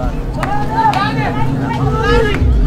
Dale. Dale. Dale.